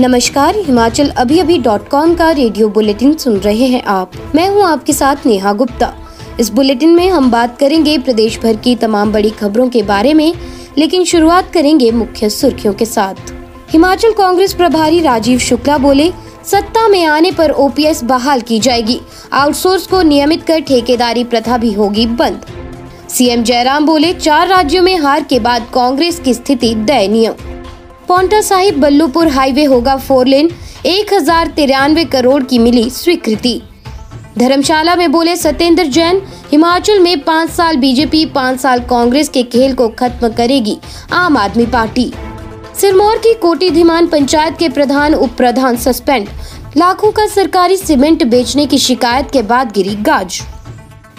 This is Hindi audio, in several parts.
नमस्कार, हिमाचल अभी अभी डॉट कॉम का रेडियो बुलेटिन सुन रहे हैं आप। मैं हूँ आपके साथ नेहा गुप्ता। इस बुलेटिन में हम बात करेंगे प्रदेश भर की तमाम बड़ी खबरों के बारे में, लेकिन शुरुआत करेंगे मुख्य सुर्खियों के साथ। हिमाचल कांग्रेस प्रभारी राजीव शुक्ला बोले, सत्ता में आने पर ओपीएस बहाल की जाएगी। आउटसोर्स को नियमित कर ठेकेदारी प्रथा भी होगी बंद। सीएम जयराम बोले, चार राज्यों में हार के बाद कांग्रेस की स्थिति दयनीय। पौंटा साहिब बल्लूपुर हाईवे होगा फोर लेन। एक हज़ार तिरानवे करोड़ की मिली स्वीकृति। धर्मशाला में बोले सत्येंद्र जैन, हिमाचल में पाँच साल बीजेपी, पाँच साल कांग्रेस के खेल को खत्म करेगी आम आदमी पार्टी। सिरमौर की कोटी धीमान पंचायत के प्रधान, उप प्रधान सस्पेंड। लाखों का सरकारी सीमेंट बेचने की शिकायत के बाद गिरी गाज।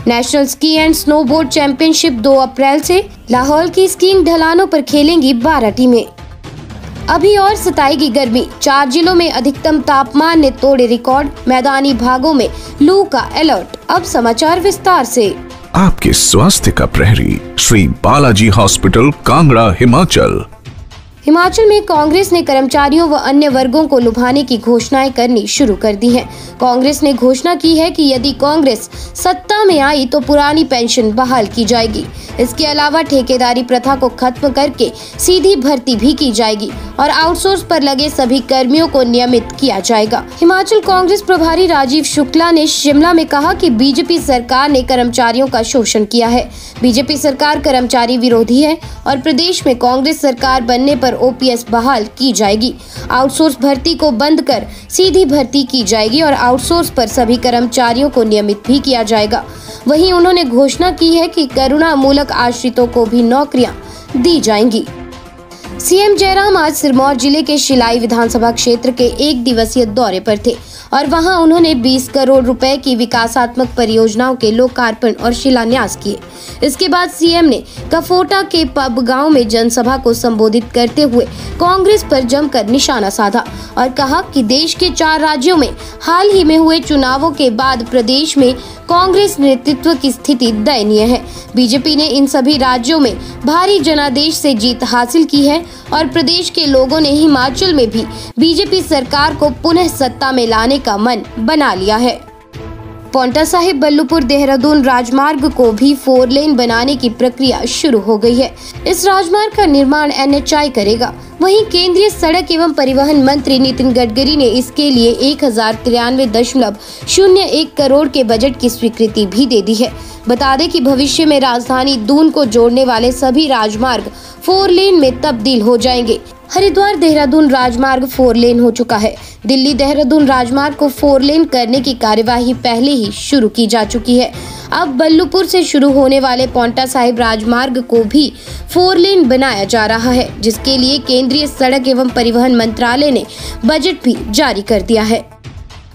National ski and snowboard championship 2 अप्रैल से। लाहौल की स्कीइंग ढलानों पर खेलेंगी बारह टीमें। अभी और सताएगी गर्मी। चार जिलों में अधिकतम तापमान ने तोड़े रिकॉर्ड। मैदानी भागों में लू का अलर्ट। अब समाचार विस्तार से। आपके स्वास्थ्य का प्रहरी श्री बालाजी हॉस्पिटल कांगड़ा हिमाचल। हिमाचल में कांग्रेस ने कर्मचारियों व अन्य वर्गों को लुभाने की घोषणाएँ करनी शुरू कर दी हैं। कांग्रेस ने घोषणा की है कि यदि कांग्रेस सत्ता में आई तो पुरानी पेंशन बहाल की जाएगी। इसके अलावा ठेकेदारी प्रथा को खत्म करके सीधी भर्ती भी की जाएगी और आउटसोर्स पर लगे सभी कर्मियों को नियमित किया जाएगा। हिमाचल कांग्रेस प्रभारी राजीव शुक्ला ने शिमला में कहा कि बीजेपी सरकार ने कर्मचारियों का शोषण किया है। बीजेपी सरकार कर्मचारी विरोधी है और प्रदेश में कांग्रेस सरकार बनने पर ओपीएस बहाल की जाएगी। आउटसोर्स भर्ती को बंद कर सीधी भर्ती की जाएगी और आउटसोर्स पर सभी कर्मचारियों को नियमित भी किया जाएगा। वहीं उन्होंने घोषणा की है कि करुणा मूलक आश्रितों को भी नौकरियाँ दी जाएँगी। सीएम जयराम आज सिरमौर ज़िले के शिलाई विधानसभा क्षेत्र के एक दिवसीय दौरे पर थे और वहाँ उन्होंने 20 करोड़ रुपए की विकासात्मक परियोजनाओं के लोकार्पण और शिलान्यास किए। इसके बाद सीएम ने कफोटा के पब गाँव में जनसभा को संबोधित करते हुए कांग्रेस पर जमकर निशाना साधा और कहा कि देश के चार राज्यों में हाल ही में हुए चुनावों के बाद प्रदेश में कांग्रेस नेतृत्व की स्थिति दयनीय है। बीजेपी ने इन सभी राज्यों में भारी जनादेश से जीत हासिल की है और प्रदेश के लोगों ने हिमाचल में भी बीजेपी सरकार को पुनः सत्ता में लाने का मन बना लिया है। पौंटा साहिब बल्लूपुर देहरादून राजमार्ग को भी फोर लेन बनाने की प्रक्रिया शुरू हो गई है। इस राजमार्ग का निर्माण एनएचआई करेगा। वहीं केंद्रीय सड़क एवं परिवहन मंत्री नितिन गडकरी ने इसके लिए एक हज़ार तिरानवे दशमलव शून्य एक करोड़ के बजट की स्वीकृति भी दे दी है। बता दें कि भविष्य में राजधानी दून को जोड़ने वाले सभी राजमार्ग फोर लेन में तब्दील हो जाएँगे। हरिद्वार देहरादून राजमार्ग फोर लेन हो चुका है। दिल्ली देहरादून राजमार्ग को फोर लेन करने की कार्यवाही पहले ही शुरू की जा चुकी है। अब बल्लूपुर से शुरू होने वाले पौंटा साहिब राजमार्ग को भी फोर लेन बनाया जा रहा है, जिसके लिए केंद्रीय सड़क एवं परिवहन मंत्रालय ने बजट भी जारी कर दिया है।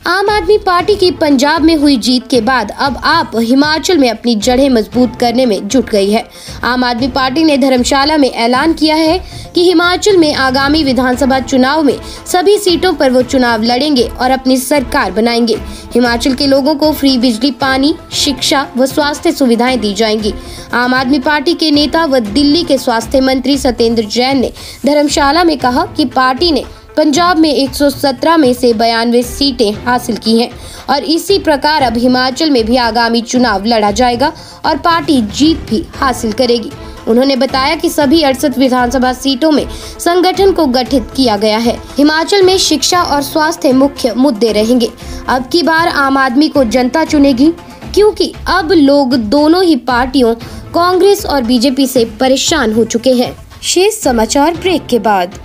आम आदमी पार्टी की पंजाब में हुई जीत के बाद अब आप हिमाचल में अपनी जड़ें मज़बूत करने में जुट गई है। आम आदमी पार्टी ने धर्मशाला में ऐलान किया है कि हिमाचल में आगामी विधानसभा चुनाव में सभी सीटों पर वो चुनाव लड़ेंगे और अपनी सरकार बनाएँगे। हिमाचल के लोगों को फ्री बिजली, पानी, शिक्षा व स्वास्थ्य सुविधाएँ दी जाएँगी। आम आदमी पार्टी के नेता व दिल्ली के स्वास्थ्य मंत्री सत्येंद्र जैन ने धर्मशाला में कहा कि पार्टी ने पंजाब में 117 में से बयानवे सीटें हासिल की हैं और इसी प्रकार अब हिमाचल में भी आगामी चुनाव लड़ा जाएगा और पार्टी जीत भी हासिल करेगी। उन्होंने बताया कि सभी अड़सठ विधानसभा सीटों में संगठन को गठित किया गया है। हिमाचल में शिक्षा और स्वास्थ्य मुख्य मुद्दे रहेंगे। अब की बार आम आदमी को जनता चुनेगी, क्योंकि अब लोग दोनों ही पार्टियों, कांग्रेस और बीजेपी से परेशान हो चुके हैं। शेष समाचार ब्रेक के बाद।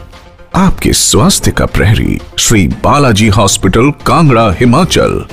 आपके स्वास्थ्य का प्रहरी श्री बालाजी हॉस्पिटल कांगड़ा हिमाचल।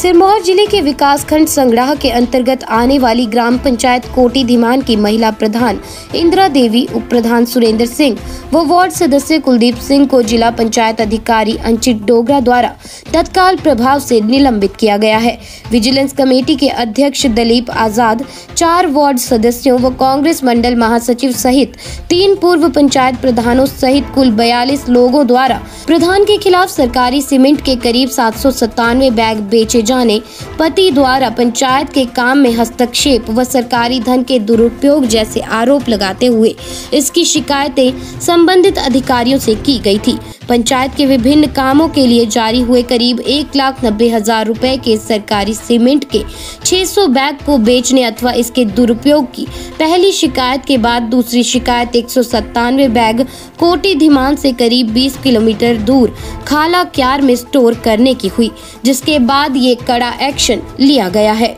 सिरमौर ज़िले के विकास खंड संग्रह के अंतर्गत आने वाली ग्राम पंचायत कोटी धीमान की महिला प्रधान इंदिरा देवी, उप प्रधान सुरेंद्र सिंह, व वार्ड सदस्य कुलदीप सिंह को जिला पंचायत अधिकारी अंचित डोगरा द्वारा तत्काल प्रभाव से निलंबित किया गया है। विजिलेंस कमेटी के अध्यक्ष दलीप आज़ाद, चार वार्ड सदस्यों व कांग्रेस मंडल महासचिव सहित तीन पूर्व पंचायत प्रधानों सहित कुल बयालीस लोगों द्वारा प्रधान के खिलाफ सरकारी सीमेंट के करीब सात सौ सतानवे बैग बेचे जाने, पति द्वारा पंचायत के काम में हस्तक्षेप व सरकारी धन के दुरुपयोग जैसे आरोप लगाते हुए इसकी शिकायतें संबंधित अधिकारियों से की गई थी। पंचायत के विभिन्न कामों के लिए जारी हुए करीब एक लाख नब्बे हज़ार रूपए के सरकारी सीमेंट के 600 बैग को बेचने अथवा इसके दुरुपयोग की पहली शिकायत के बाद दूसरी शिकायत एक सौ सत्तानवे बैग कोटी धीमान से करीब 20 किलोमीटर दूर खाला क्यार में स्टोर करने की हुई, जिसके बाद ये कड़ा एक्शन लिया गया है।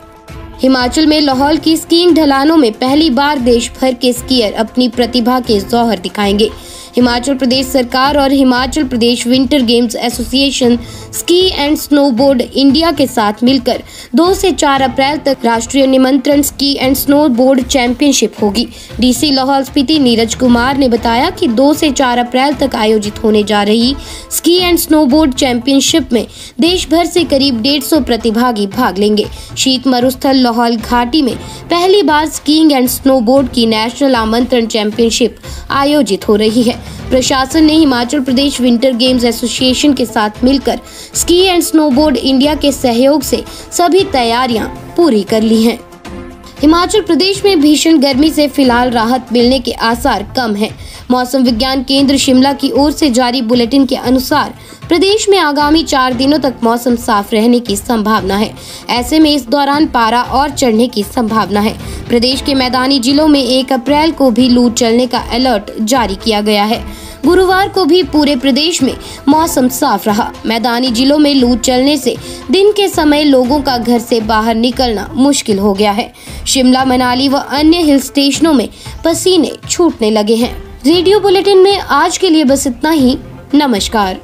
हिमाचल में लाहौल की स्कीइंग ढलानों में पहली बार देश भर के स्कीयर अपनी प्रतिभा के जौहर दिखाएँगे। हिमाचल प्रदेश सरकार और Himachal Pradesh winter games association ski and snowboard India के साथ मिलकर 2 से 4 अप्रैल तक राष्ट्रीय निमंत्रण स्की एंड स्नोबोर्ड चैंपियनशिप होगी। डीसी लाहौल स्पीति नीरज कुमार ने बताया कि 2 से 4 अप्रैल तक आयोजित होने जा रही स्की एंड स्नोबोर्ड चैंपियनशिप में देश भर से करीब डेढ़ सौ प्रतिभागी भाग लेंगे। शीत मरुस्थल लाहौल घाटी में पहली बार स्कीइंग एंड स्नोबोर्ड की नेशनल आमंत्रण चैंपियनशिप आयोजित हो रही है। प्रशासन ने Himachal Pradesh winter games association के साथ मिलकर स्की एंड स्नोबोर्ड इंडिया के सहयोग से सभी तैयारियाँ पूरी कर ली हैं। हिमाचल प्रदेश में भीषण गर्मी से फ़िलहाल राहत मिलने के आसार कम हैं। मौसम विज्ञान केंद्र शिमला की ओर से जारी बुलेटिन के अनुसार प्रदेश में आगामी चार दिनों तक मौसम साफ़ रहने की संभावना है। ऐसे में इस दौरान पारा और चढ़ने की संभावना है। प्रदेश के मैदानी जिलों में एक अप्रैल को भी लू चलने का अलर्ट जारी किया गया है। गुरुवार को भी पूरे प्रदेश में मौसम साफ़ रहा। मैदानी जिलों में लू चलने से दिन के समय लोगों का घर से बाहर निकलना मुश्किल हो गया है। शिमला, मनाली व अन्य हिल स्टेशनों में पसीने छूटने लगे हैं। रेडियो बुलेटिन में आज के लिए बस इतना ही। नमस्कार।